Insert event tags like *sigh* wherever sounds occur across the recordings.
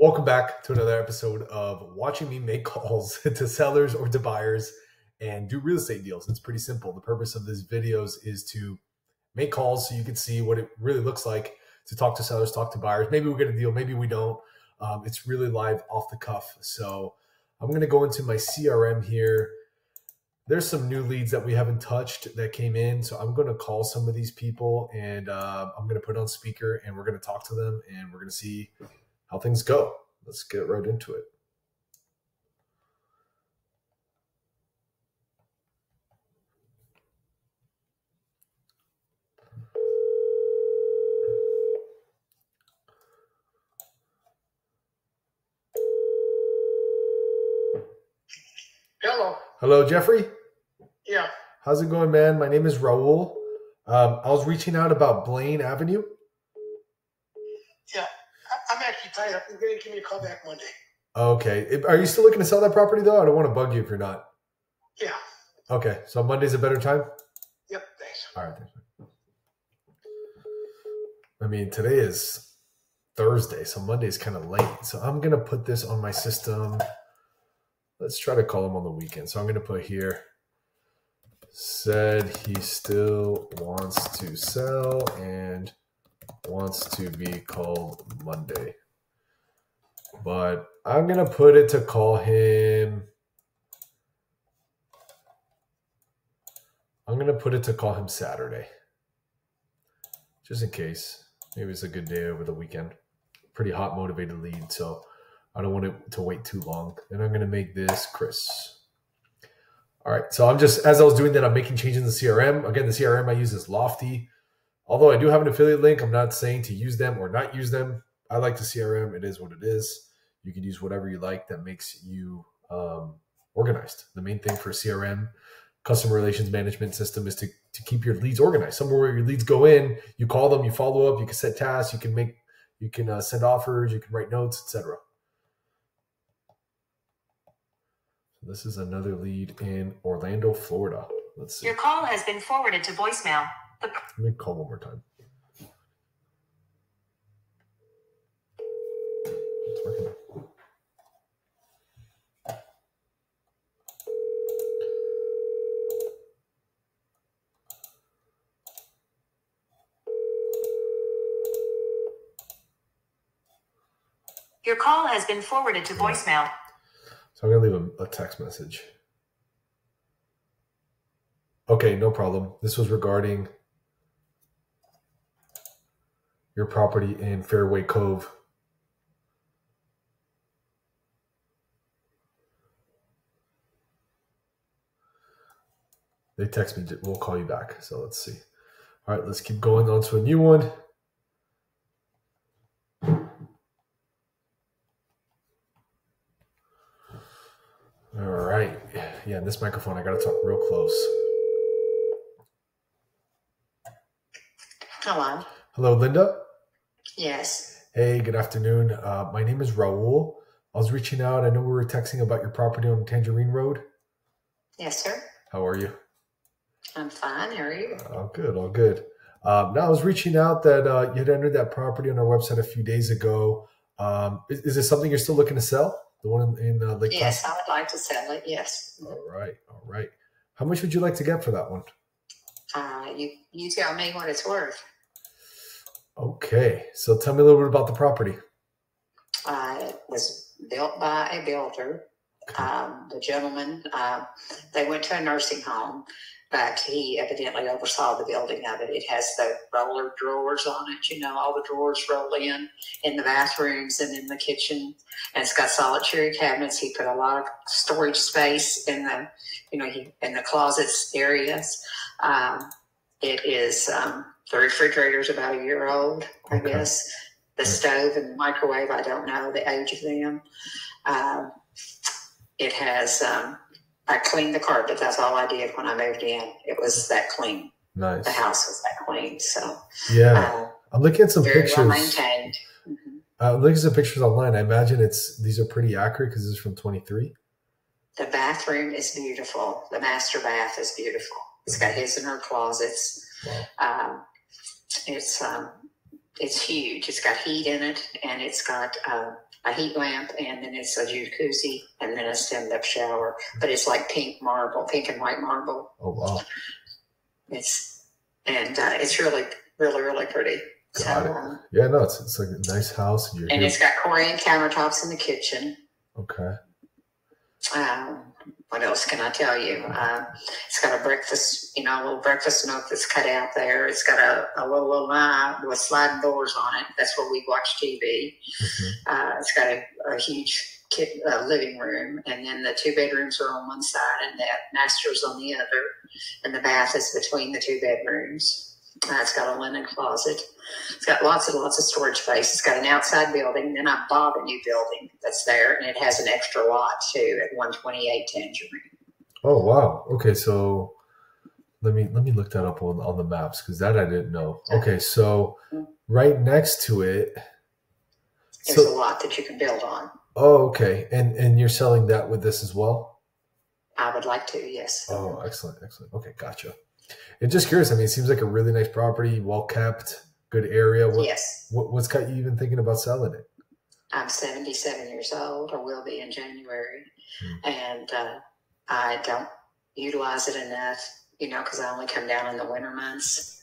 Welcome back to another episode of watching me make calls *laughs* to sellers or to buyers and do real estate deals. It's pretty simple. The purpose of these videos is to make calls so you can see what it really looks like to talk to sellers, talk to buyers. Maybe we get a deal, maybe we don't. Um, it's really live off the cuff. So I'm going to go into my CRM here. There's some new leads that we haven't touched that came in. So I'm going to call some of these people and uh, I'm going to put on speaker and we're going to talk to them and we're going to see how things go. Let's get right into it. Hello. Hello, Jeffrey. Yeah. How's it going, man? My name is Raul. Um, I was reaching out about Blaine Avenue. Yeah. I, I'm actually tied going to give me a call back Monday. Okay. Are you still looking to sell that property, though? I don't want to bug you if you're not. Yeah. Okay. So Monday's a better time? Yep. Thanks. All right. Thanks. I mean, today is Thursday, so Monday's kind of late. So I'm going to put this on my system. Let's try to call him on the weekend. So I'm going to put here said he still wants to sell and wants to be called Monday. But I'm going to put it to call him. I'm going to put it to call him Saturday. Just in case. Maybe it's a good day over the weekend. Pretty hot, motivated lead. So I don't want it to wait too long. And I'm going to make this Chris. All right. So I'm just, as I was doing that, I'm making changes in the CRM. Again, the CRM I use is Lofty. Although I do have an affiliate link, I'm not saying to use them or not use them. I like the CRM. It is what it is. You can use whatever you like that makes you um, organized. The main thing for CRM, customer relations management system, is to, to keep your leads organized. Somewhere where your leads go in, you call them, you follow up, you can set tasks, you can make, you can uh, send offers, you can write notes, etc. This is another lead in Orlando, Florida. Let's see. Your call has been forwarded to voicemail. Let me call one more time. It's working. your call has been forwarded to voicemail. So I'm gonna leave a, a text message. Okay, no problem. This was regarding your property in Fairway Cove. They text me, we'll call you back. So let's see. All right, let's keep going on to a new one. All right. Yeah, and this microphone, I got to talk real close. Hello. Hello, Linda. Yes. Hey, good afternoon. Uh, my name is Raul. I was reaching out. I know we were texting about your property on Tangerine Road. Yes, sir. How are you? I'm fine. How are you? All good, all good. Um, now, I was reaching out that uh, you had entered that property on our website a few days ago. Um, is, is this something you're still looking to sell? The one in, in uh, Lake Yes? I would like to sell it. Yes. All right, all right. How much would you like to get for that one? Uh, you you tell me what it's worth. Okay, so tell me a little bit about the property. Uh, it was built by a builder. Okay. Um, the gentleman, uh, they went to a nursing home, but he evidently oversaw the building of it. It has the roller drawers on it. You know, all the drawers roll in in the bathrooms and in the kitchen. And it's got solitary cabinets. He put a lot of storage space in the, you know, he, in the closets areas. Um, it is um, the is about a year old, I Okay. guess. The stove and the microwave, I don't know the age of them. Um, it has, um, I cleaned the carpet. That's all I did when I moved in. It was that clean. Nice. The house was that clean. So, Yeah, uh, I'm looking at some very pictures. well maintained. Mhm. Uh, looking at some pictures online. I imagine it's these are pretty accurate because this is from 23. The bathroom is beautiful. The master bath is beautiful. It's got his and her closets. Wow. Um, it's um, it's huge. It's got heat in it, and it's got uh, a heat lamp, and then it's a jacuzzi, and then a stand up shower. But it's like pink marble, pink and white marble. Oh wow, It's and uh, it's really, really, really pretty. Got it. um, yeah, no, it's it's like a nice house. You're and it's got Corian countertops in the kitchen. Okay. Um, what else can I tell you? Uh, it's got a breakfast, you know, a little breakfast nook that's cut out there. It's got a, a little lanai with sliding doors on it. That's where we watch TV. Mhm. Uh, it's got a, a huge kit, uh, living room, and then the two bedrooms are on one side, and the master's on the other, and the bath is between the two bedrooms. Uh, it's got a linen closet. It's got lots and lots of storage space. It's got an outside building. Then I bought a new building that's there, and it has an extra lot too at 128 Tangerine. Oh wow. Okay, so let me let me look that up on on the maps because that I didn't know. Okay, so right next to it. There's a lot that you can build on. oh okay, and and you're selling that with this as well. I would like to, yes. Oh, excellent, excellent. Okay, gotcha. And just curious. I mean, it seems like a really nice property, well kept, good area. What, yes. what what's got you even thinking about selling it? I'm 77 years old, or will be in January, Hmm. and uh, I don't utilize it enough, you know, because I only come down in the winter months.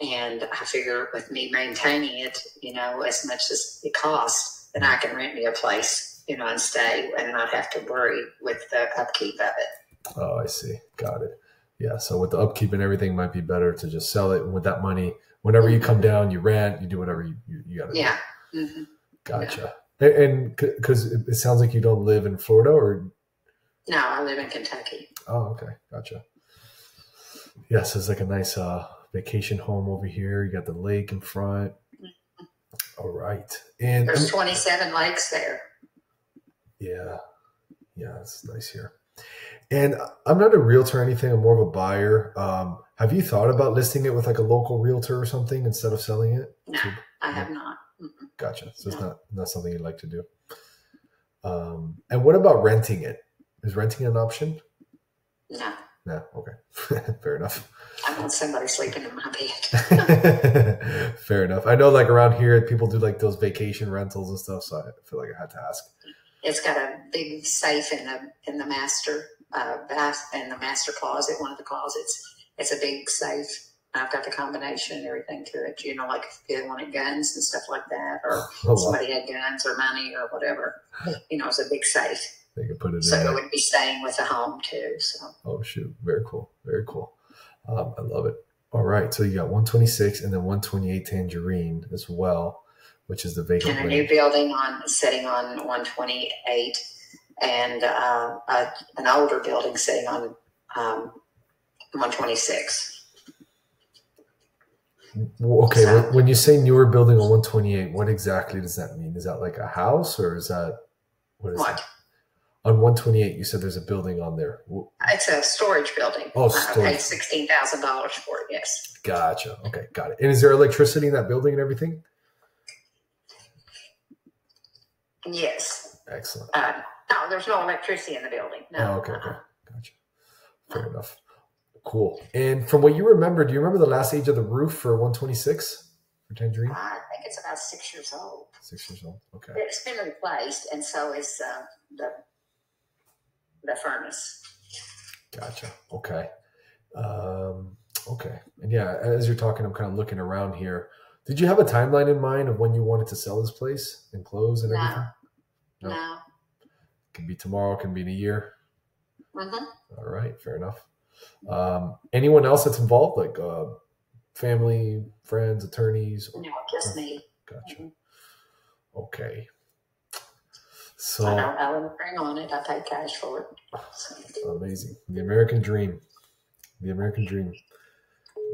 And I figure with me maintaining it, you know, as much as it costs, then I can rent me a place, you know, and stay and not have to worry with the upkeep of it. Oh, I see. Got it. Yeah. So with the upkeep and everything, might be better to just sell it. And with that money, whenever you come down, you rent, you do whatever you you, you got to Yeah. do. hmm Gotcha. And- And because it sounds like you don't live in Florida, or No, I live in Kentucky. oh, okay, gotcha. Yes, it's like a nice uh, vacation home over here. You got the lake in front. All right, and There's 27 lakes there. Yeah. Yeah, it's nice here. And I'm not a realtor or anything. I'm more of a buyer. Um, have you thought about listing it with like a local realtor or something instead of selling it? No, I have not. Mm-mm. Gotcha. So it's not not something you'd like to do. Um, and what about renting it? Is renting an option? No, No. Okay. *laughs* Fair enough. I want somebody sleeping in my bed. *laughs* Fair enough. I know, like around here, people do like those vacation rentals and stuff. So I feel like I had to ask. It's got a big safe in the in the master uh, bath in the master closet, one of the closets. It's a big safe. I've got the combination and everything to it. You know, like if they wanted guns and stuff like that, or *laughs* Oh, wow. somebody had guns or money or whatever. You know, it's a big safe. They could put it So in. it would be staying with the home too. So Oh shoot, very cool, very cool. Um, I love it. All right, so you got 126 and then 128 Tangerine as well, which is the vacant and a new building on sitting on 128, and uh, a, an older building sitting on um, 126. Well, Okay, So- when- you say newer building on 128, what exactly does that mean? Is that like a house or is that what is What? that? On 128, you said there's a building on there. It's a storage building. Oh, I paid sixteen thousand dollars for it. Yes. Gotcha. Okay, got it. And is there electricity in that building and everything? Yes. Excellent. Uh, no, there's no electricity in the building. No. Oh, okay, okay. Gotcha. Fair enough. Cool. And from what you remember, do you remember the last age of the roof for 126 for Tangerine? I think it's about six years old. Six years old. Okay. It's been replaced, and so is uh, the the furnace. Gotcha. Okay. Um, okay. And yeah, as you're talking, I'm kind of looking around here. Did you have a timeline in mind of when you wanted to sell this place and close and No. everything? No. No. Can be tomorrow, can be in a year. hmm All right, fair enough. Um, anyone else that's involved, like uh, family, friends, attorneys? No, just me. Gotcha. Okay. I So don't owe anything on it. I pay cash for it. So, *sighs* amazing. The American dream. The American dream.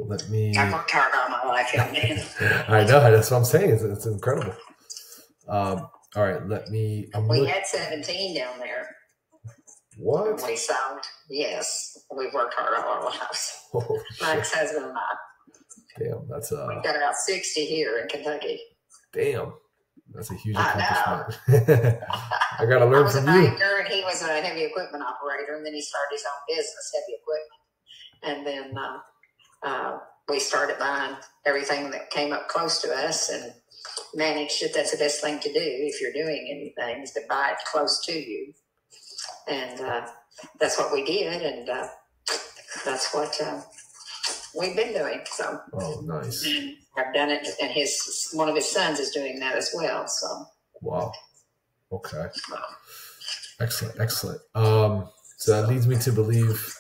Let me. I've worked hard all my life, young man. *laughs* I know. That's what I'm saying. It's, it's incredible. Um, all right. Let me. I'm We look- had 17 down there what? we sold. Yes, we worked hard all our lives. *laughs* Oh, My ex-husband and I. Damn. That's uh. We've got about 60 here in Kentucky. Damn. That's a huge I accomplishment. *laughs* I gotta I learn was a from you. and he was a heavy equipment operator, and then he started his own business, heavy equipment. And then uh, uh, we started buying everything that came up close to us and managed it. That's the best thing to do if you're doing anything is to buy it close to you. And uh, that's what we did, and uh, that's what uh, we've been doing. So Oh, nice. I've done it, and his one of his sons is doing that as well. So Wow. Okay. Excellent. Excellent. Um, so that leads me to believe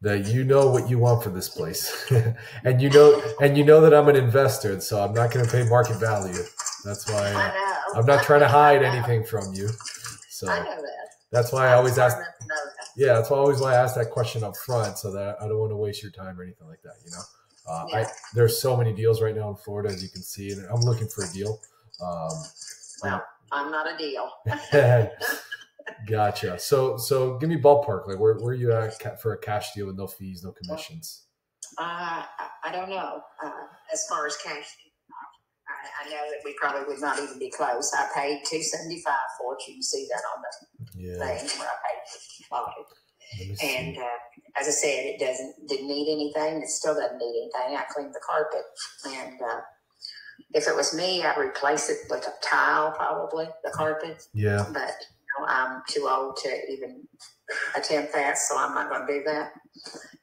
that you know what you want for this place, *laughs* and you know, and you know that I'm an investor, so I'm not going to pay market value. That's why I I'm not trying to hide anything from you. So I know that. that's why I always ask. Smart enough to know that. Yeah, that's why I always why I ask that question up front, so that I don't want to waste your time or anything like that. You know, uh, I, there's so many deals right now in Florida, as you can see, and I'm looking for a deal. Um, Well, I'm not a deal. *laughs* *laughs* gotcha. So, so give me ballpark. Like, where where are you at for a cash deal with no fees, no commissions? Uh, I, I don't know. Uh, as far as cash, I, I know that we probably would not even be close. I paid two seventy five for it. You can see that on the Yeah. thing where I paid for it. And uh, as I said, it doesn't didn't need anything. It still doesn't need anything. I cleaned the carpet, and uh, if it was me, I'd replace it with a tile, probably the carpet. Yeah. But I'm too old to even attempt that, so I'm not going to do that.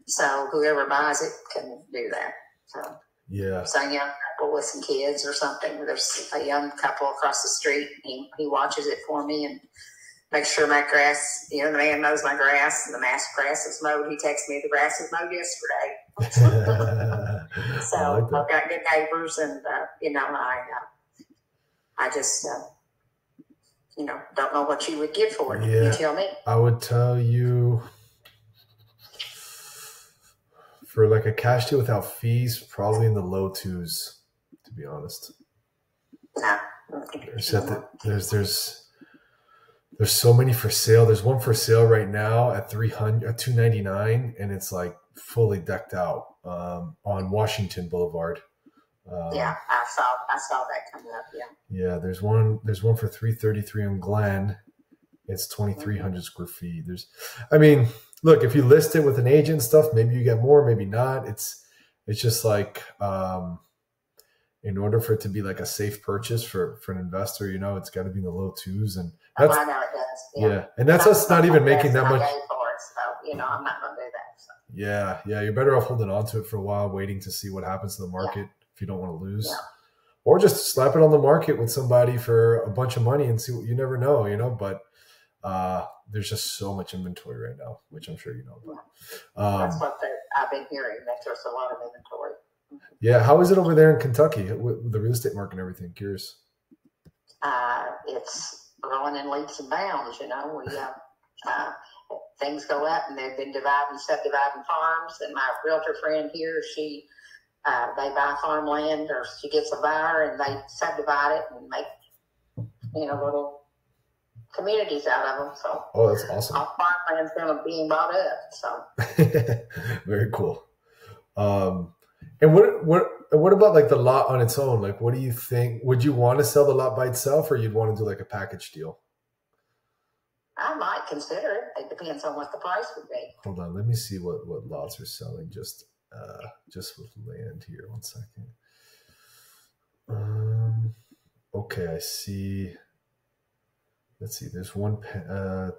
So whoever buys it can do that. So Yeah. some young couple with some kids or something. There's a young couple across the street. He he watches it for me and makes sure my grass. You know, the man mows my grass and the mass grass is mowed. He texts me the grass was mowed yesterday. *laughs* So like I've got good neighbors, and uh, you know, I uh, I just uh, you know don't know what you would give for it. Yeah. You tell me. I would tell you for like a cash deal without fees, probably in the low twos, to be honest. No. There's the, there's there's there's so many for sale. There's one for sale right now at 300 at 299 and it's like fully decked out um, on Washington Boulevard. Um, Yeah, I saw I saw that coming up. Yeah. Yeah, there's one. There's one for three thirty three on Glen. It's twenty three hundred square feet. There's, I mean, look, if you list it with an agent and stuff, maybe you get more, maybe not. It's, it's just like, um, in order for it to be like a safe purchase for for an investor, you know, it's got to be in the low twos, and Oh, that's it does. yeah, and that's us not even making that much. it, so you know I'm not going to do that. So. Yeah, yeah, you're better off holding on to it for a while, waiting to see what happens to the market if you don't want to lose. Yeah. Or just slap it on the market with somebody for a bunch of money and see what you never know, you know. But uh, there's just so much inventory right now, which I'm sure you know about. That's Um, what I've been hearing. That there's a lot of inventory. yeah, how is it over there in Kentucky with with the real estate market and everything? Curious. uh, it's growing in leaps and bounds. You know, we uh, uh, things go up, and they've been dividing, subdividing farms. And my realtor friend here, she uh, they buy farmland, or she gets a buyer, and they subdivide it and make you know little communities out of them. So Oh, that's awesome. all farmland's going to be bought up. So *laughs* Very cool. Um, and what what what about like the lot on its own? Like, what do you think? Would you want to sell the lot by itself, or you'd want to do like a package deal? I might consider it. It depends on what the price would be. Hold on, let me see what what lots are selling just uh just with land here. One second. Um, okay, I see. Let's see. There's one. Uh,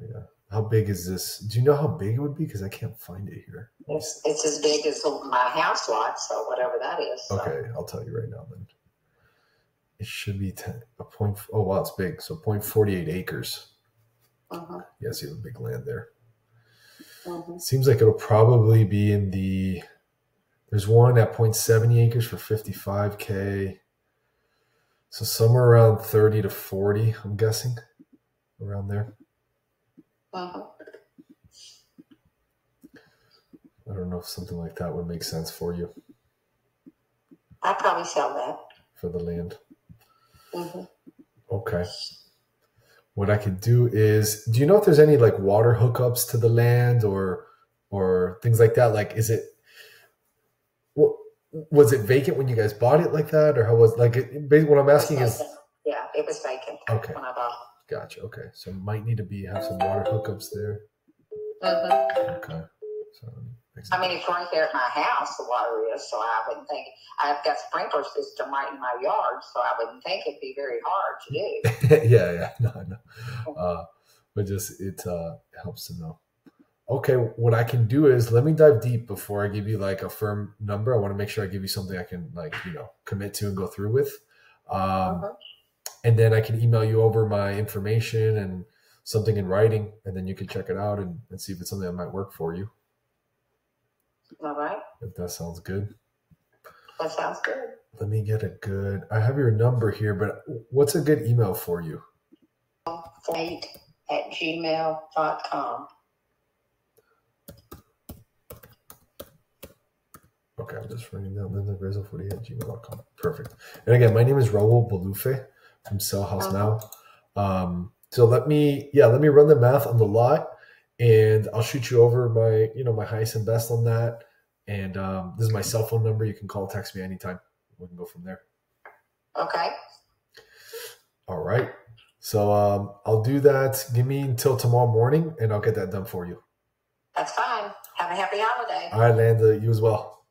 yeah. How big is this? Do you know how big it would be? Because I can't find it here. It's it's as big as my house lot, so whatever that is. So. Okay, I'll tell you right now. Then it should be 10, a point. Oh wow, it's big. So 0.48 acres. Mhm, Yes, you have a big land there. Mhm. Seems like it'll probably be in the. There's one at 0.70 acres for 55k. So somewhere around 30 to 40, I'm guessing, around there. Mhm. I don't know if something like that would make sense for you I'd probably sell that. for the land. Mhm. Okay. What I could do is, do you know if there's any like water hookups to the land or or things like that? Like, is it what was it vacant when you guys bought it like that, or how was like? It, basically, what I'm asking is, yeah, it was vacant Okay. when I bought gotcha. Okay, so might need to be have some water hookups there. Mhm. Okay, so I mean, it's right there at my house, the water is, so I wouldn't think, I've got sprinkler system right in my yard, so I wouldn't think it'd be very hard to do. *laughs* yeah, yeah, no, no. Uh, but just it uh, helps to know. Okay, what I can do is let me dive deep before I give you like a firm number. I want to make sure I give you something I can like you know commit to and go through with. Um, Uh-huh. and then I can email you over my information and something in writing, and then you can check it out and, and see if it's something that might work for you. All right, If that sounds good. that sounds good. Let me get a good. I have your number here, but what's a good email for you? Eight at gmail.com. Okay, I'm just writing down Linda Grizzle 40 at gmail.com. Perfect. And again, my name is Raul Bolufe from Sell House Now. Um, so let me, yeah, let me run the math on the lot and I'll shoot you over my, you know, my highest and best on that. And um, this is my cell phone number. You can call, text me anytime. We can go from there. Okay, All right. So um, I'll do that. Give me until tomorrow morning and I'll get that done for you. that's fine. Have a happy holiday. All right, Landa, you as well.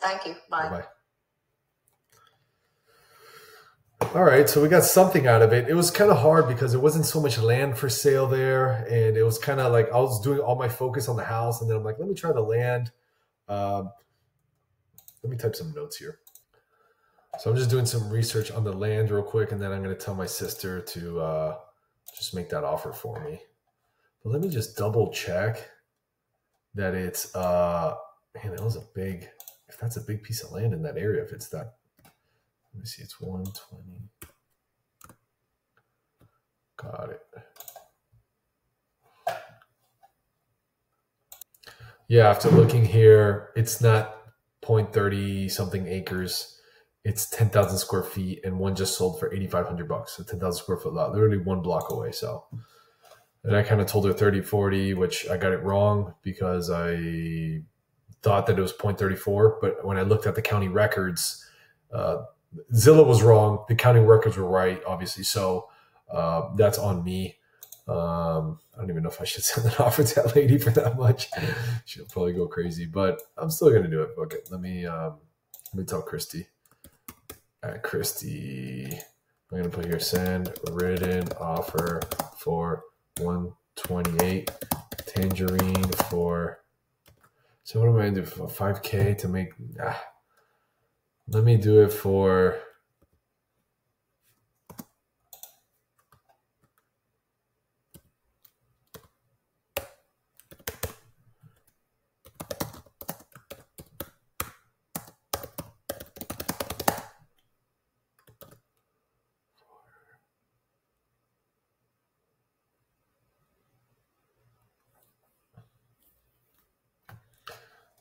Thank you. Bye. Bye. All right, so we got something out of it. It was kind of hard because it wasn't so much land for sale there, and it was kind of like I was doing all my focus on the house, and then I'm like, let me try the land. Um, let me type some notes here. So I'm just doing some research on the land real quick, and then I'm going to tell my sister to uh, just make that offer for me. But let me just double check that it's. Uh, man, that was a big if that's a big piece of land in that area, if it's that, let me see, it's 120. Got it. Yeah, after looking here, it's not 0.30 something acres. It's 10,000 square feet, and one just sold for 8,500 bucks. a 10,000 square foot lot, literally one block away. So, and I kind of told her 30, 40, which I got it wrong because I thought that it was 0.34, but when I looked at the county records, uh, Zillow was wrong. The county records were right, obviously. So uh, that's on me. Um, I don't even know if I should *laughs* send an offer to that lady for that much. She'll probably go crazy, but I'm still gonna do it. Okay, let me um, let me tell Christy. At Christy, I'm gonna put here send written offer for 128 tangerine for so what am I gonna do for five k to make? Ah, let me do it for.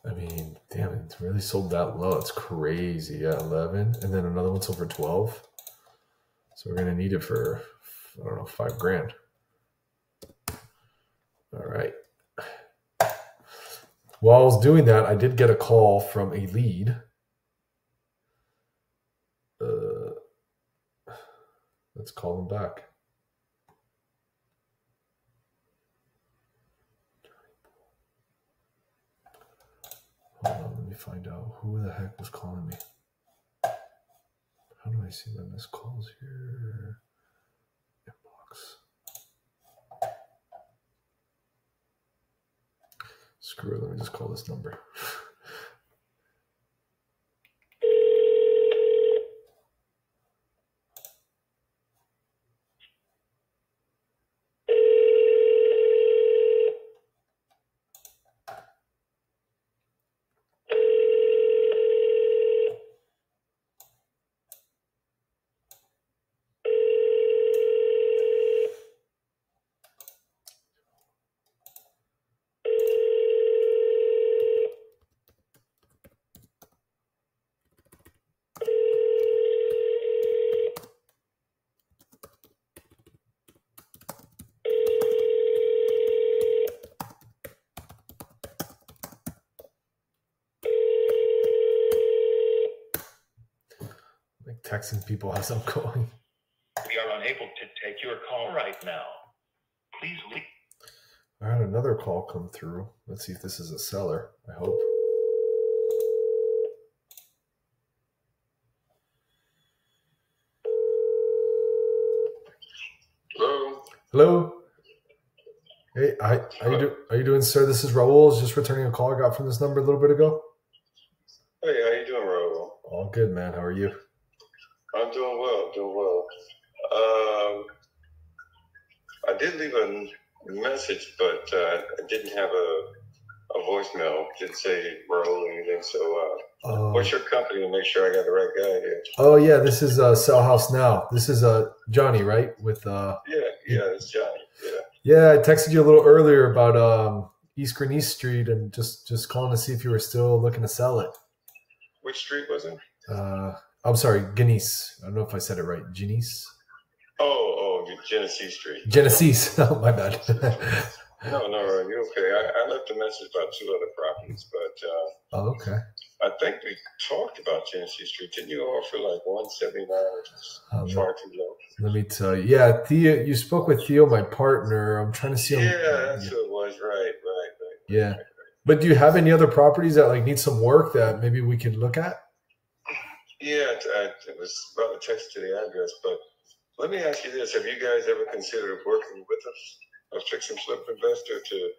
I mean, damn it, really sold that low. It's crazy. Yeah, 11. And then another one sold for 12. So we're going to need it for, I don't know, five grand. All right. While I was doing that, I did get a call from a lead. Uh, let's call them back. Hold on, let me find out who the heck was calling me. How do I see my missed calls here? Inbox. Screw it, let me just call this number. *laughs* like texting people as I'm going. We are unable to take your call right now. Please leave. I had another call come through. Let's see if this is a seller. I hope. Hello. Hello. Hey, hi, how you do? Are you doing, sir? This is Raul. I just returning a call I got from this number a little bit ago. Hey, how you doing, Raul? All good, man. How are you? I'm doing well, doing well. Um, I did leave a message, but uh, I didn't have a, a voicemail. Didn't say or anything. So, uh, Uh, what's your company to make sure I got the right guy here? oh yeah, this is uh, Sell House Now. This is uh, Johnny, right? With uh, Yeah, yeah, it's Johnny. Yeah. yeah, I texted you a little earlier about um, East Green East Street and just just calling to see if you were still looking to sell it. Which street was it? Uh, I'm sorry, Genesee. I don't know if I said it right. Genesee. Oh, oh, Genesee Street. Genesee. *laughs* Oh, my bad. No, no, you're okay. I, I left a message about two other properties, but uh, oh, okay. I think we talked about Genesee Street. Didn't you offer like 179 which is Um, far too low? Let me tell you. Yeah, Theo, you spoke with Theo, my partner. I'm trying to see. Yeah, him- that's who it was. Right, right, right. Yeah. But do you have any other properties that like need some work that maybe we could look at? Yeah, it, I, it was about to text to the address, but let me ask you this: Have you guys ever considered working with us, a fix and flip investor, to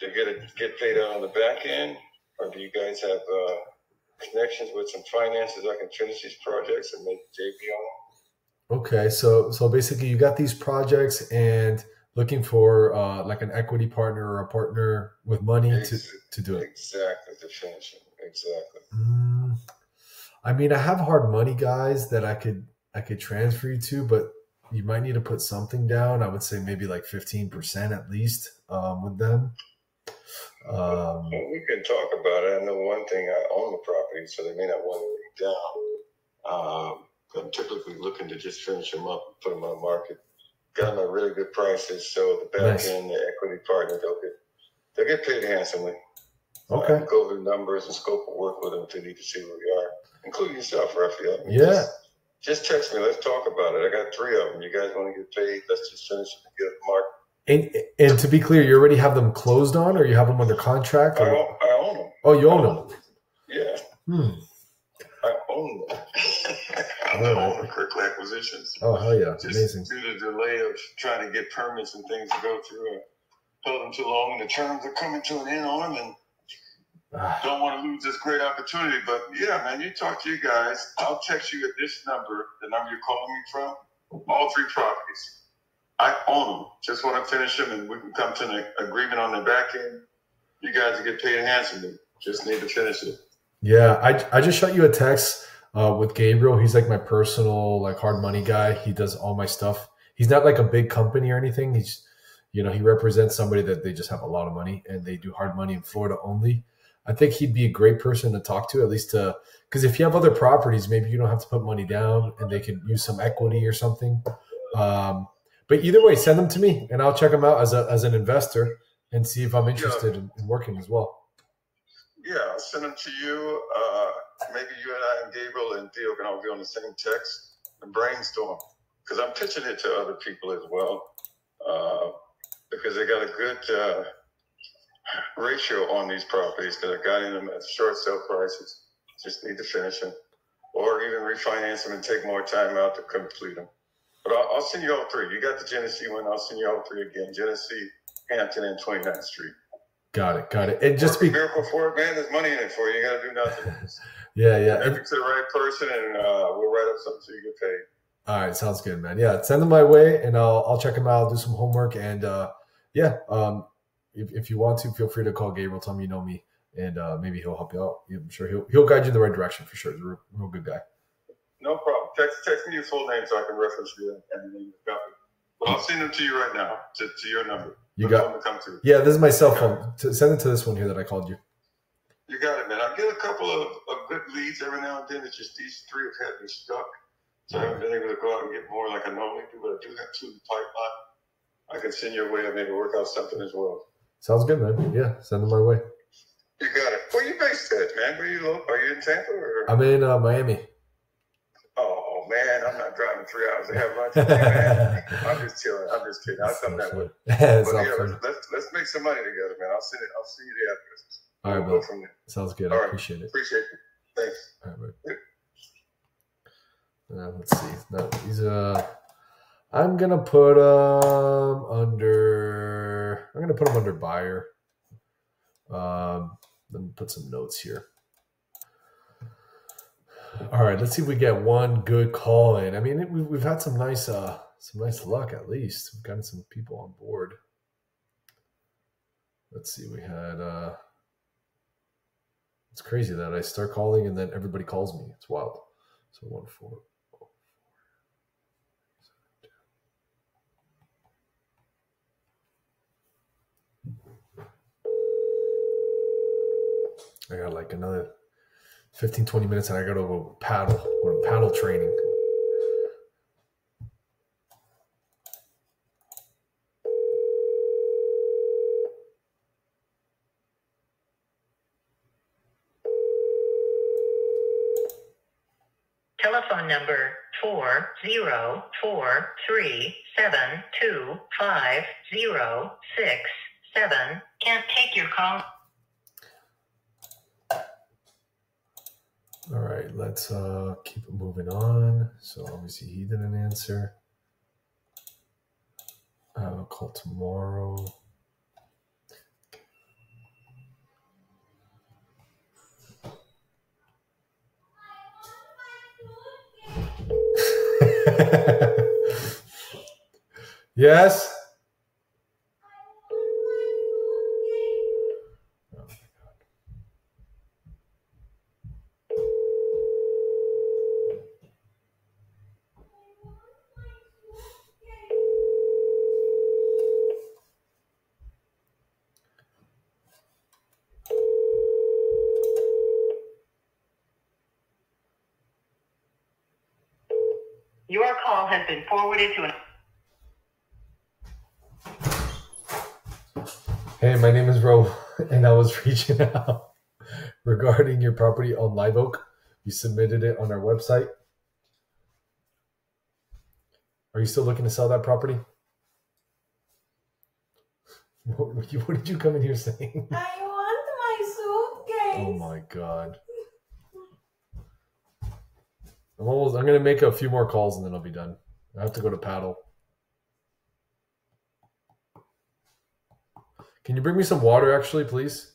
to get it get paid out on the back end, or do you guys have uh, connections with some finances I can finish these projects and make JV on? Okay, so so basically you got these projects and looking for uh, like an equity partner or a partner with money to, to do it. Exactly, to finish it. Exactly. Mm, I mean, I have hard money guys that I could I could transfer you to, but you might need to put something down. I would say maybe like fifteen percent at least um, with them. Um, Well, we can talk about it. I know one thing: I own the property, so they may not want to take down. Um, I'm typically looking to just finish them up, put them on the market. Got them at really good prices, so the back Nice. end, the equity partner, they'll get they'll get paid handsomely. Okay. Uh, go over the numbers and scope of work with them if they need to see where we are, including yourself, Raphael. Yeah. Just, just text me. Let's talk about it. I got three of them. You guys want to get paid? Let's just finish it and get it marked. and and to be clear, you already have them closed on, or you have them under contract? I own, I own them. oh, you own them. Yeah. Hmm. I own them. I'm the owner Kirkland Acquisitions. Oh hell yeah, Just amazing. due to the delay of trying to get permits and things to go through, and held them too long, and the terms are coming to an end on them, and don't want to lose this great opportunity. But yeah, man, you talk to you guys. I'll text you at this number, the number you're calling me from. All three properties. I own them. Just want to finish them, and we can come to an agreement on the back end. You guys will get paid handsomely. Just need to finish it. Yeah, I I just shot you a text uh, with Gabriel. He's like my personal like hard money guy. He does all my stuff. He's not like a big company or anything. He's you know he represents somebody that they just have a lot of money and they do hard money in Florida only. I think he'd be a great person to talk to at least to because if you have other properties, maybe you don't have to put money down and they can use some equity or something. Um, but either way, send them to me and I'll check them out as a as an investor and see if I'm interested in, in working as well. Yeah, I'll send them to you. Uh, maybe you and I and Gabriel and Theo can all be on the same text and brainstorm. Because I'm pitching it to other people as well. Uh, because they got a good uh, ratio on these properties because I got in them at short sale prices. Just need to finish them. Or even refinance them and take more time out to complete them. But I'll, I'll send you all three. You got the Genesee one. I'll send you all three again. Genesee, Hampton, and 29th Street. Got it, got it. And just be miracle for it, man. There's money in it for you. You got to do nothing. *laughs* yeah, yeah. Connect it to the right person, and uh, we'll write up something so you get paid. All right, sounds good, man. Yeah, send them my way, and I'll I'll check them out, do some homework, and uh, yeah, um, if, if you want to, feel free to call Gabriel, tell him you know me, and uh, maybe he'll help you out. I'm sure he'll he'll guide you in the right direction for sure. He's a real, real good guy. No problem. Text, text me your full name so I can reference you and the name of the company. But I'll send them to you right now to, to your number. You got to come to. yeah. This is my cell phone. To, send it to this one here that I called you. You got it, man. I get a couple of, of good leads every now and then. It's just these three have had me stuck. So I haven't been able to go out and get more like I normally do, but I do have two in the pipeline. I can send your way and maybe work out something as well. Sounds good, man. Yeah, send them my way. You got it. Where you based at, man? Where you local? Are you in Tampa or? I'm in uh, Miami. Oh man, I'm not driving three hours to have lunch. *laughs* man. I'm just chilling. I'm just kidding. I'll come that way. *laughs* But yeah, let's, let's let's make some money together, man. I'll send it. I'll see you the addresses. All right, We'll bro. go from there. Sounds good. All I right. appreciate it. Appreciate it. Thanks. All right, bro. Uh, let's see. No, these uh, I'm gonna put them under. I'm gonna put them under buyer. Um, let me put some notes here. All right, let's see if we get one good call in. I mean, it, we, we've had some nice, uh, some nice luck at least. We've gotten some people on board. Let's see. We had. uh It's crazy that I start calling and then everybody calls me. It's wild. So one four. I got like another 15, 20 minutes and I gotta go paddle. We're paddle training. Telephone number four zero four three seven two five zero six seven. Can't take your call. All right, let's uh keep moving on. So obviously he didn't answer. I have a call tomorrow. *laughs* yes. Has been forwarded to an Hey, my name is Ro, *laughs* and I was *laughs* reaching out regarding your property on Live Oak. You submitted it on our website. Are you still looking to sell that property? *laughs* What, what what did you come in here saying? I want my suitcase. Oh my god. I'm almost, I'm gonna make a few more calls and then I'll be done. I have to go to paddle. Can you bring me some water actually, please?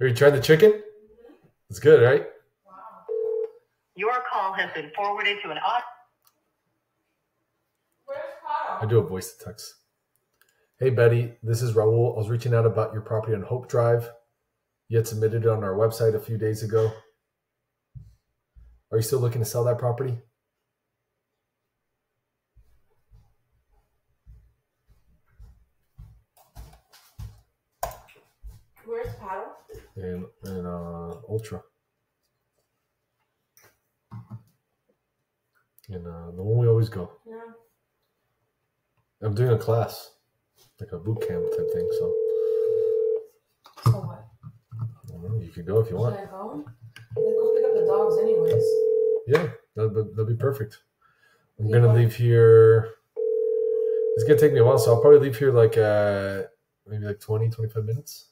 Are you trying the chicken? It's good, right? your call has been forwarded to an auto Where's I do a voice to text. Hey Betty, this is Raul. I was reaching out about your property on Hope Drive. You had submitted it on our website a few days ago. Are you still looking to sell that property? Where's Pato? In in uh, Ultra. And uh, the one we always go. Yeah. I'm doing a class, like a boot camp type thing. So So what? I don't know, you can go if you Should want. I go? Then go pick up the dogs anyways. Yeah, that'd, be- that'd be perfect. I'm You gonna leave here. It's gonna take me a while, so I'll probably leave here like uh maybe like 20, 25 minutes.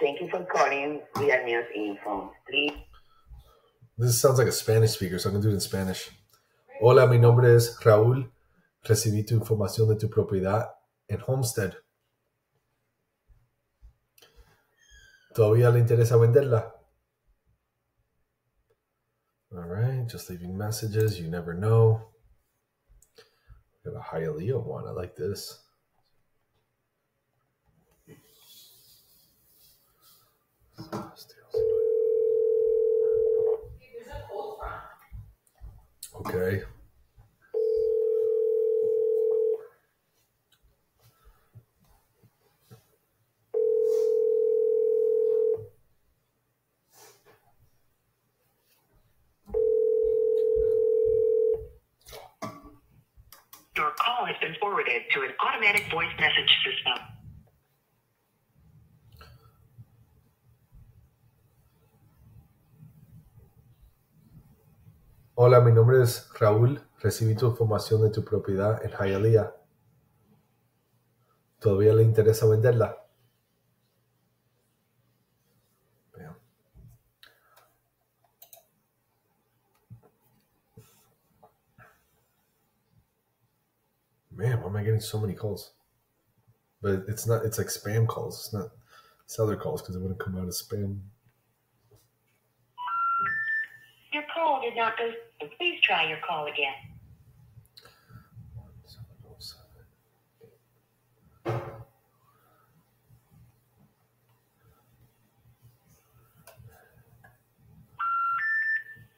Thank you for calling Real News Info. Please This sounds like a Spanish speaker, so I'm gonna do it in Spanish. Hola, mi nombre es Raúl. Recibí tu información de tu propiedad en Homestead. ¿Todavía le interesa venderla? All right, just leaving messages. You never know. Got a Hialeah one. I like this. Okay. Your call has been forwarded to an automatic voice message system. Hola, mi nombre es Raúl. Recibí tu información de tu propiedad en Hialeah. ¿Todavía le interesa venderla? Man, why am I getting so many calls? But it's not, it's like spam calls. It's not seller calls because it wouldn't come out as spam. Call did not go. through. Please try your call again.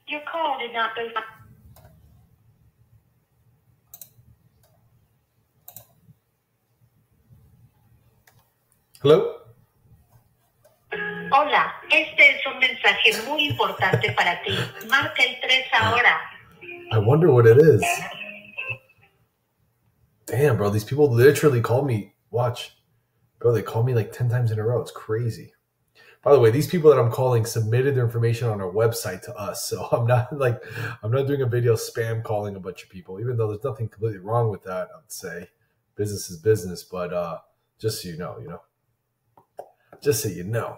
Your call did not go. through. Hello? Hola, este es un mensaje muy importante para ti. Marca el 3 ahora. I wonder what it is. Damn, bro, these people literally call me. Watch, bro, they call me like 10 times in a row. It's crazy. By the way, these people that I'm calling submitted their information on our website to us. So *laughs* I'm not like, I'm not doing a video spam calling a bunch of people, even though there's nothing completely wrong with that. I would say business is business, but uh, just so you know, you know, just so you know,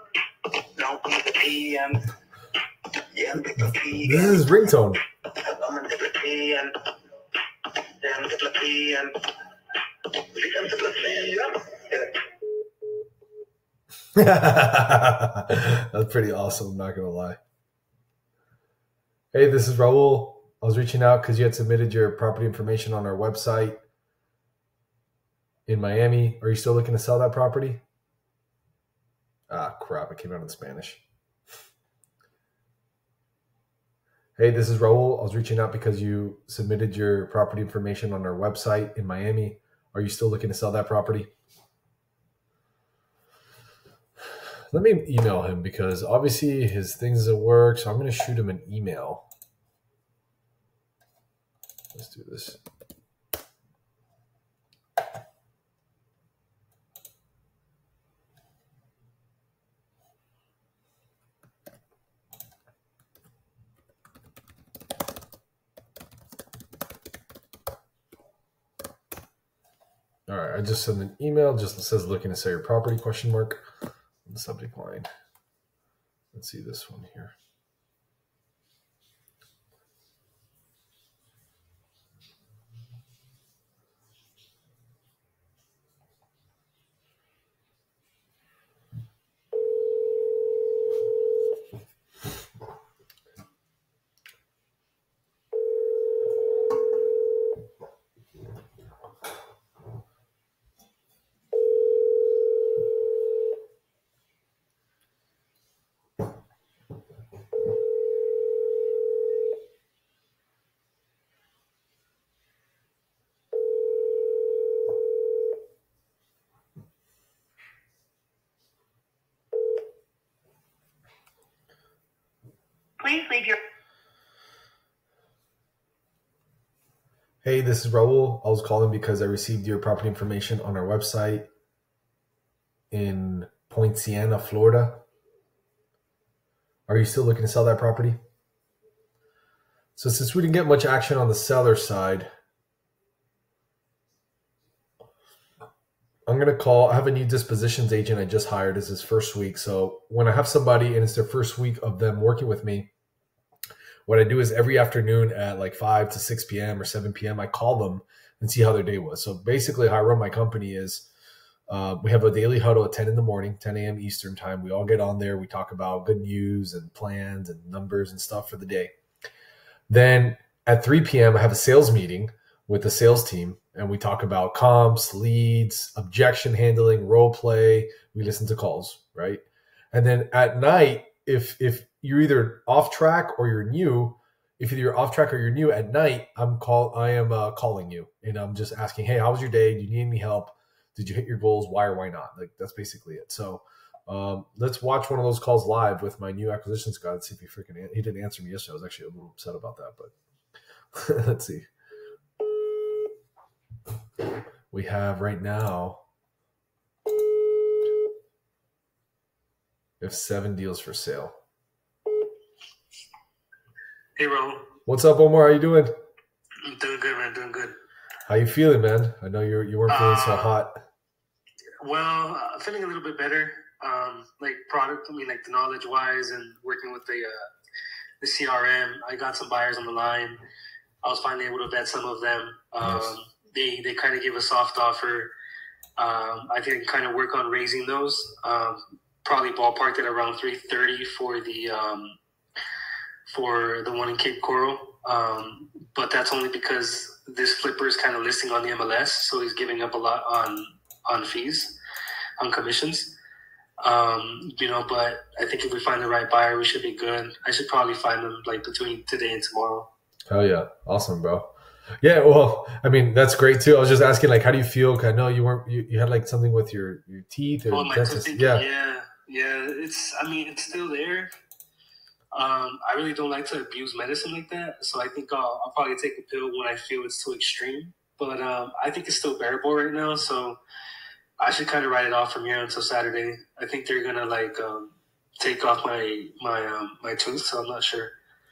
And on top, Emerson, and big Julie Bird, chocolate Tacotena. Big city, big city boy, big city, big city boy, big city, big city, say bitches in the house, make the motherfucking noise. Nothing that the way, nothing that can be, nothing that the way, no, be the PM. Yeah, pick the PM. This is ringtone. I'm a little PM. Damn little PM. Listen to the PM. *laughs* That's pretty awesome. I'm not gonna lie. Hey, this is Raul. I was reaching out because you had submitted your property information on our website in Miami. Are you still looking to sell that property? Ah, crap! It came out in Spanish. Hey, this is Raul. I was reaching out because you submitted your property information on our website in Miami. Are you still looking to sell that property? Let me email him because obviously his things at work. So I'm going to shoot him an email. Let's do this. All right, I just sent an email. Just says looking to sell your property? Question mark. The subject line. Let's see this one here. Your. Hey, this is Raul. I was calling because I received your property information on our website in Point Siena, Florida. Are you still looking to sell that property? So, since we didn't get much action on the seller side, I'm going to call. I have a new dispositions agent I just hired. It's his first week. So, when I have somebody and it's their first week of them working with me, what I do is every afternoon at like 5 to 6 p.m. or 7 p.m., I call them and see how their day was. So basically, how I run my company is uh, we have a daily huddle at 10 in the morning, 10 a.m. Eastern time. We all get on there. We talk about good news and plans and numbers and stuff for the day. Then at 3 p.m., I have a sales meeting with the sales team and we talk about comps, leads, objection handling, role play. We listen to calls, right? And then at night, if if you're either off track or you're new, if you're off track or you're new at night, I'm call I am uh, calling you and I'm just asking, hey, how was your day? Do you need any help? Did you hit your goals? Why or why not? Like that's basically it. So um, let's watch one of those calls live with my new acquisitions guy. Let's see if he freaking he didn't answer me yesterday. I was actually a little upset about that, but *laughs* let's see. We have right now we have seven deals for sale. Hey, Ro. What's up, Omar? How you doing? I'm doing good, man. Doing good. How you feeling, man? I know you you weren't feeling so Uh, hot. Well, uh, I'm feeling a little bit better. Um, like product, I mean, like the knowledge wise, and working with the uh, the CRM. I got some buyers on the line. I was finally able to vet some of them. Um, Nice. They they kind of gave a soft offer. Um, I can kind of work on raising those. Um, probably ballparked at around three thirty for the um, for the one in Cape Coral. Um, but that's only because this flipper is kind of listing on the MLS, so he's giving up a lot on on fees, on commissions. Um, you know, but I think if we find the right buyer, we should be good. I should probably find them like between today and tomorrow. Hell yeah, awesome, bro. Yeah, well, I mean that's great too. I was just asking, like, how do you feel? 'Cause I know you weren't you, you had like something with your your teeth or Oh, dentist. tooth Yeah, yeah, yeah. It's, I mean, it's still there. Um, I really don't like to abuse medicine like that, so I think I'll, I'll probably take a pill when I feel it's too extreme. But um, I think it's still bearable right now, so I should kind of write it off from here until Saturday. I think they're gonna like um, take off my my um, my tooth, so I'm not sure,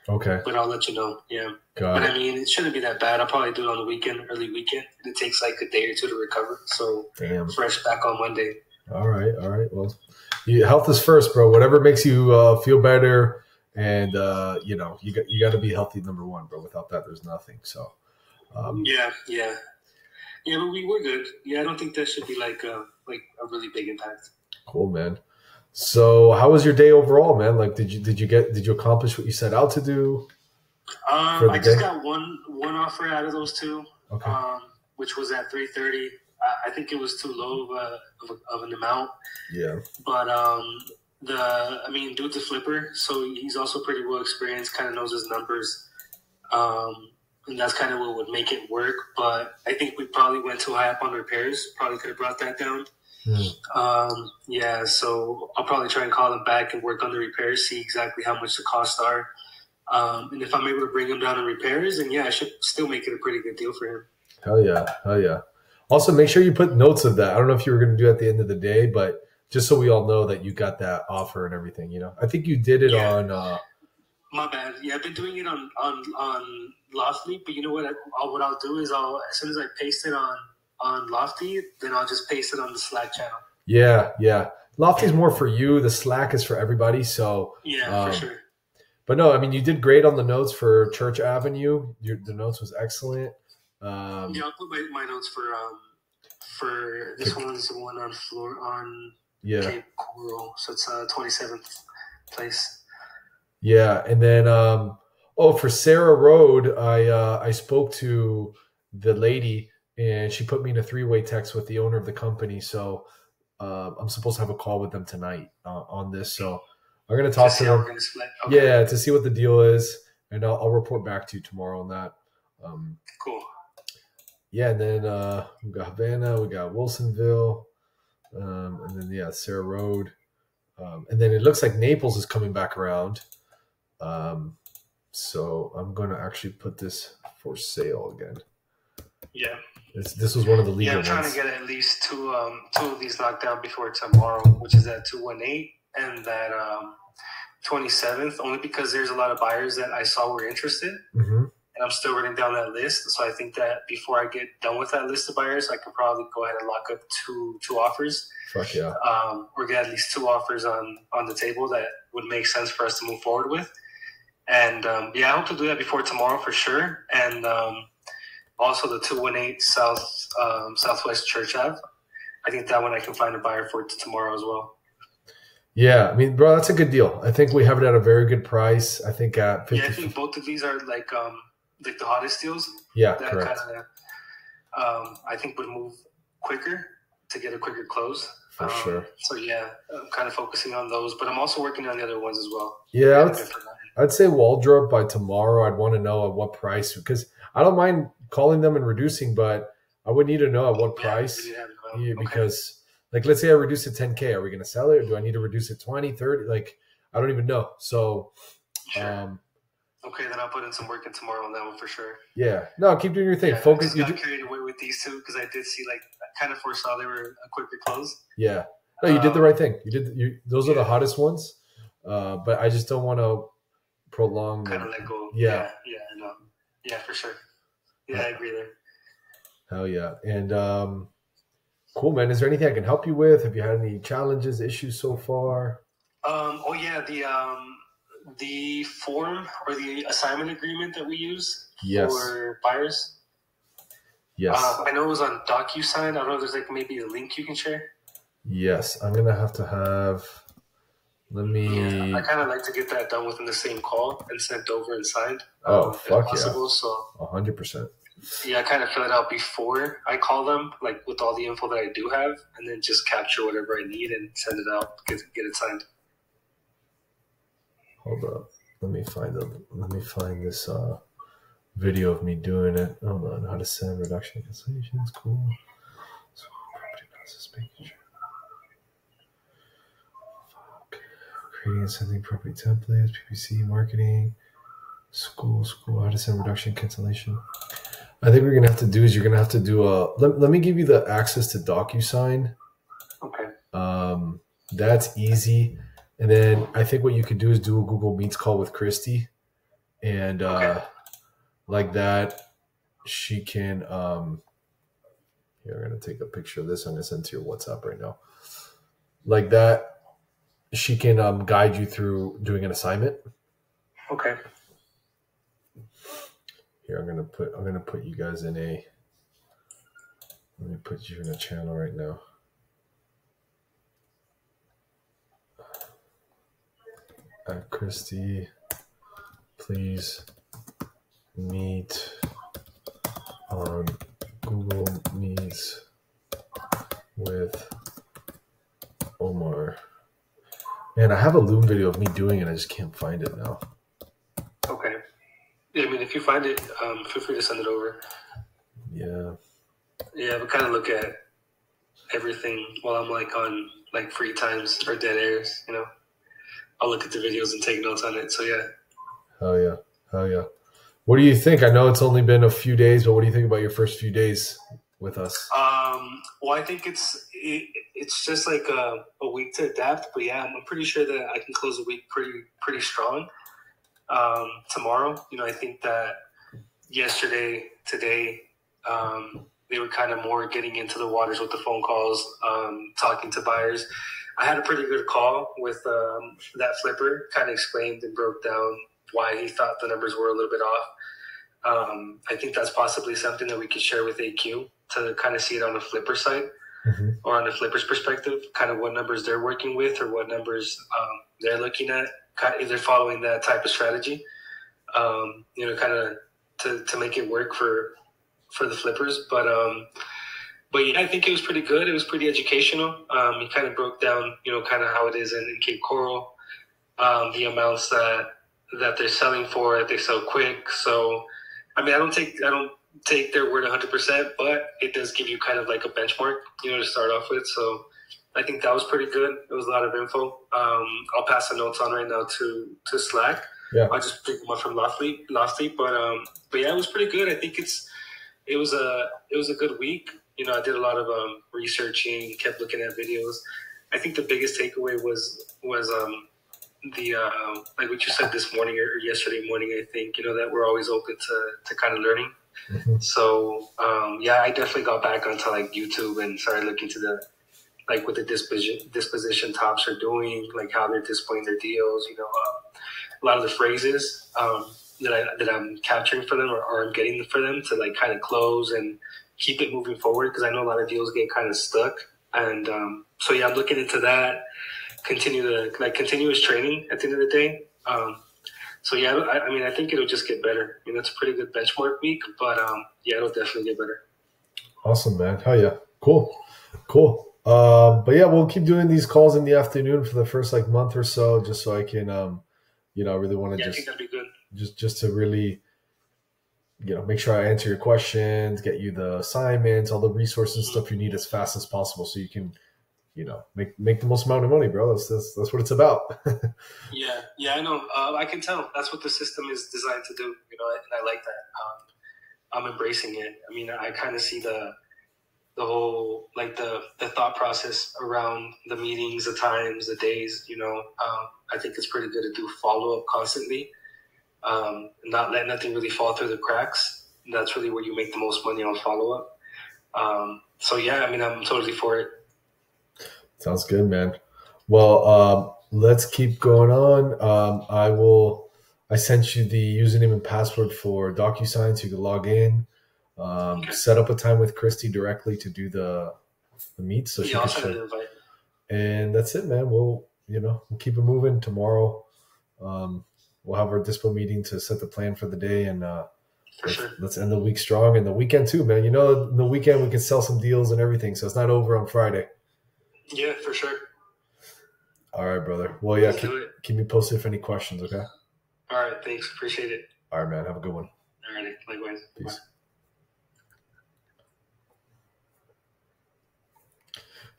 okay, but I'll let you know. Yeah, got but. I mean, it shouldn't be that bad. I'll probably do it on the weekend, early weekend. It takes like a day or two to recover, so Damn. fresh back on Monday. All right, all right. Well, you, health is first, bro. Whatever makes you uh, feel better, and uh, you know, you got you got to be healthy, number one, bro. Without that, there's nothing. So, um, Yeah, yeah, yeah. But we were good. Yeah, I don't think that should be like a like a really big impact. cool, man. So, how was your day overall, man? Like, did you did you get did you accomplish what you set out to do? Um, I just day? got one one offer out of those two, Okay, um, which was at three thirty. I, I think it was too low of, a, of, a, of an amount, yeah, but um, the I mean, dude's a flipper, so he's also pretty well experienced. Kind of knows his numbers, um, and that's kind of what would make it work. But I think we probably went too high up on repairs. Probably could have brought that down. Hmm. Um, yeah, so I'll probably try and call him back and work on the repairs, see exactly how much the costs are. Um, and if I'm able to bring him down in repairs, then yeah, I should still make it a pretty good deal for him. hell yeah, hell yeah. Also, make sure you put notes of that. I don't know if you were going to do at the end of the day, but just so we all know that you got that offer and everything. You know, I think you did it Yeah. on. Uh, My bad. Yeah, I've been doing it on on on Lofty, but you know what? I, I'll, what I'll do is I'll as soon as I paste it on on Lofty, then I'll just paste it on the Slack channel. yeah, yeah. Lofty's more for you. The Slack is for everybody. So, Yeah, Um, for sure. but no, I mean, you did great on the notes for Church Avenue. Your, the notes was excellent. Um, Yeah, I'll put my, my notes for um for this one's the one on floor on yeah, Cape Coral, so it's uh twenty seventh place. yeah. And then, um, oh, for Sarah Road, I uh, I spoke to the lady, and she put me in a three way text with the owner of the company. So uh, I'm supposed to have a call with them tonight uh, on this. So I'm gonna talk To to them. Okay, Yeah, to see what the deal is, and I'll, I'll report back to you tomorrow on that. Um, cool. yeah, and then uh, we got Havana, we got Wilsonville, um, and then yeah, Sarah Road, um, and then it looks like Naples is coming back around. Um, so I'm going to actually put this for sale again. Yeah, This this was one of the legal yeah. I'm trying ones. to get at least two um two of these locked down before tomorrow, which is that two one eight and that um twenty seventh. Only because there's a lot of buyers that I saw were interested. hmm and I'm still running down that list. So I think that before I get done with that list of buyers, I could probably go ahead and lock up two two offers, Fuck yeah. um, or get at least two offers on on the table that would make sense for us to move forward with. And um, yeah, I hope to do that before tomorrow for sure. And um, also the two one eight South um, Southwest Church Ave. I think that one I can find a buyer for tomorrow as well. Yeah, I mean, bro, that's a good deal. I think we have it at a very good price. I think at 50. Yeah, I think both of these are like um like the hottest deals. yeah, that correct. kind of um, I think would move quicker to get a quicker close. For Um, sure. So yeah, I'm kind of focusing on those, but I'm also working on the other ones as well. Yeah, I'd. I'd say Waldrop by tomorrow. I'd want to know at what price because I don't mind calling them and reducing, but I would need to know at what Yeah, price. we did have it on. Yeah, Okay. because like let's say I reduce it 10k, are we going to sell it or do I need to reduce it 20, 30? Like I don't even know. So Sure. um okay, then I'll put in some work in tomorrow on that one for sure. yeah. No, keep doing your thing. Yeah, Focus you got do, carried away with these two because I did see like I kind of foresaw they were a quicker close. yeah. No, you did the Um, right thing. You did you those are the hottest ones. Uh but I just don't want to prolong Kind of let go. Yeah. yeah, yeah, know. Yeah, for sure. Yeah, I agree there. Hell yeah. And um cool man, is there anything I can help you with? Have you had any challenges, issues so far? Um, oh yeah, the um, the form or the assignment agreement that we use Yes. for buyers. Yes. Uh, I know it was on DocuSign. I don't know if there's like maybe a link you can share. Yes, I'm gonna have to have. Let me. Yeah, I kind of like to get that done within the same call and sent over and signed. Oh, um, fuck yeah. if possible. So A hundred percent. yeah, I kind of fill it out before I call them, like with all the info that I do have, and then just capture whatever I need and send it out, get get it signed. Hold up. Let me find the. Let me find this uh, video of me doing it. Hold on. How to send reduction cancellations. Cool. So property analysis, making sure. Fuck. Creating and sending property templates, PPC marketing, school, school. How to send reduction cancellation. I think we're gonna have to do is you're gonna have to do a. Let, let me give you the access to DocuSign. Okay. Um, that's easy. And then I think what you could do is do a Google Meets call with Christy, and uh, Okay. like that, she can. Um, here, I'm gonna take a picture of this. I'm gonna send to your WhatsApp right now. Like that, she can um, guide you through doing an assignment. Okay. Here, I'm gonna put. I'm gonna put you guys in a. Let me put you in a channel right now. Christy, please meet on Google Meets with Omar. Man, I have a Loom video of me doing it. I just can't find it now. Okay. Yeah, I mean, if you find it, um, feel free to send it over. Yeah. Yeah, but kind of look at everything while I'm like on like free times or dead airs. You know, I'll look at the videos and take notes on it. So yeah, Oh yeah. Oh yeah. What do you think? I know it's only been a few days, but what do you think about your first few days with us? um, well, I think it's it, it's just like a, a week to adapt. But yeah, I'm pretty sure that I can close the week pretty pretty strong. Um, tomorrow, you know, I think that yesterday, today, um, they were kind of more getting into the waters with the phone calls, um, talking to buyers. I had a pretty good call with um, that flipper, kind of explained and broke down why he thought the numbers were a little bit off. Um, I think that's possibly something that we could share with AQ to kind of see it on the flipper side Mhm. or on the flipper's perspective, kind of what numbers they're working with or what numbers um, they're looking at, kind of, if they're following that type of strategy. Um, you know, kind of to, to make it work for for the flippers. But um, but yeah, I think it was pretty good. It was pretty educational. Um, he kind of broke down, you know, kind of how it is in, in Cape Coral, um, the amounts that that they're selling for, that they sell quick. So, I mean, I don't take I don't take their word 100%, but it does give you kind of like a benchmark, you know, to start off with. So, I think that was pretty good. It was a lot of info. Um, I'll pass the notes on right now to to Slack. Yeah. I just picked them up from Lofty, Lofty, but um, but yeah, it was pretty good. I think it's it was a it was a good week. You know, I did a lot of um, researching, kept looking at videos. I think the biggest takeaway was was um, the uh, like what you said this morning or yesterday morning. I think you know that we're always open to to kind of learning. Mhm. So um, yeah, I definitely got back onto like YouTube and started looking to the like what the disposition disposition tops are doing, like how they're displaying their deals. You know, uh, a lot of the phrases um, that I that I'm capturing for them or, or I'm getting for them to like kind of close and keep it moving forward because I know a lot of deals get kind of stuck. And um, so yeah, I'm looking into that. Continue to like continuous training at the end of the day. Um, so yeah, I, I mean, I think it'll just get better. I mean, that's a pretty good benchmark week, but um, yeah, it'll definitely get better. Awesome, man. Hell yeah. Cool. Cool. Um, but yeah, we'll keep doing these calls in the afternoon for the first like month or so, just so I can, um, you know, I really want to Yeah, I just think that'd be good. just just to really you know make sure i answer your questions get you the assignments all the resources stuff you need as fast as possible so you can you know make make the most amount of money bro that's that's, that's what it's about *laughs* Yeah, yeah, I know. Uh, I can tell. That's what the system is designed to do. You know, and I like that. Um, I'm embracing it. I mean, I kind of see the the whole like the the thought process around the meetings, the times, the days. You know, um, I think it's pretty good to do follow up constantly, um, not let nothing really fall through the cracks. That's really where you make the most money on follow up. Um, so yeah, I mean, I'm totally for it. sounds good man well um let's keep going on um i will i sent you the username and password for docusign so you can log in um Okay. set up a time with christy directly to do the the meet so she yeah, can invite. and that's it, man. We'll you know we'll keep it moving tomorrow. Um, we'll have our dispo meeting to set the plan for the day, and uh, let's, let's end the week strong and the weekend too, man. You know, the weekend we can sell some deals and everything, so it's not over on Friday. Yeah, for sure. All right, brother. Well, yeah, keep, keep me posted if any questions. Okay. All right, thanks. Appreciate it. All right, man. Have a good one. All right, likewise. Peace.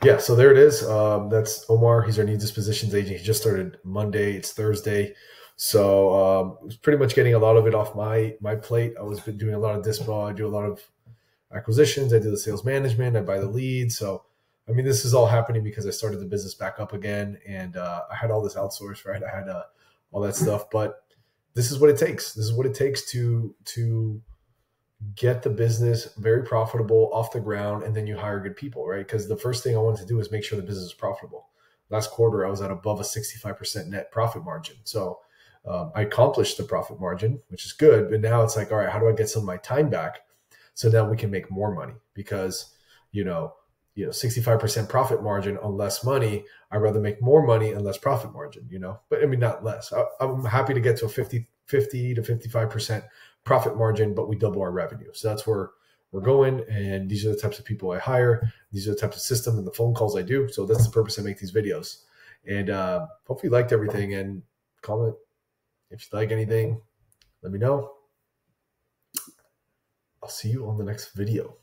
Yeah, so there it is. Um, that's Omar. He's our needs dispositions agent. He just started Monday. It's Thursday, so um, I was pretty much getting a lot of it off my my plate. I was doing a lot of dispo. I do a lot of acquisitions. I do the sales management. I buy the leads. So, I mean, this is all happening because I started the business back up again, and uh, I had all this outsourced, right? I had uh, all that stuff, but this is what it takes. This is what it takes to to get the business very profitable off the ground and then you hire good people right because the first thing i wanted to do is make sure the business is profitable last quarter i was at above a 65% net profit margin so um, i accomplished the profit margin which is good but now it's like all right how do i get some of my time back so now we can make more money because you know you know 65% profit margin on less money i'd rather make more money and less profit margin you know but i mean not less I, i'm happy to get to a 50 50 to 55% profit margin, but we double our revenue. So that's where we're going. And these are the types of people I hire. These are the types of system and the phone calls I do. So that's the purpose I make these videos. And uh, hopefully you liked everything and comment if you like anything. Let me know. I'll see you on the next video.